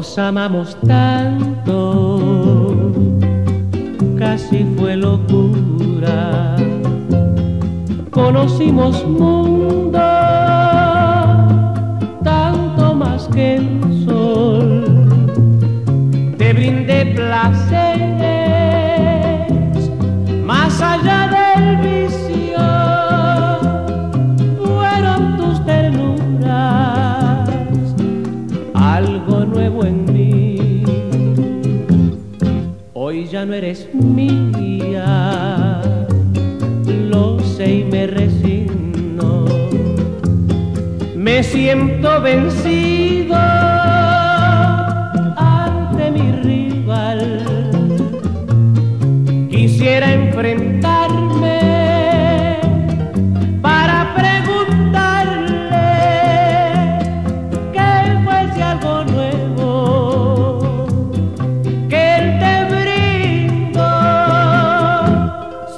Nos amamos tanto, casi fue locura. Conocimos mundo, Te brindé placeres, más allá del vicio. Fueron tus ternuras, algo nuevo en mí. Hoy ya no eres mía, lo sé y me resigno. Me siento vencido Quisiera enfrentarme para preguntarle que fuese algo nuevo que él te brindo.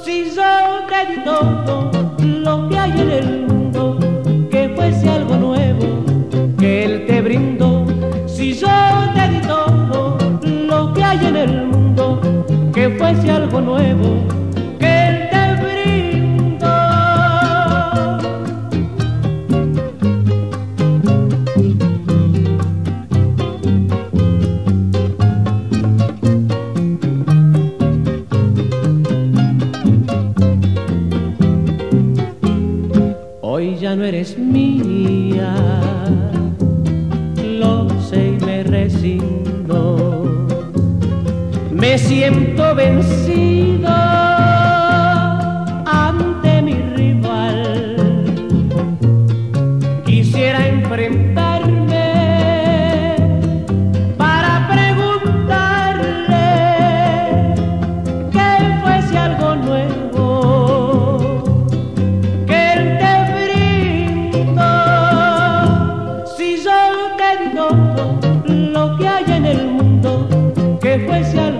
Si yo te di algo nuevo que te brindó. Hoy ya no eres mía, lo me siento vencido ante mi rival. Quisiera enfrentarme para preguntarle que fuese algo nuevo, que él te brindó. Si yo te digo lo que hay en el mundo, que fuese algo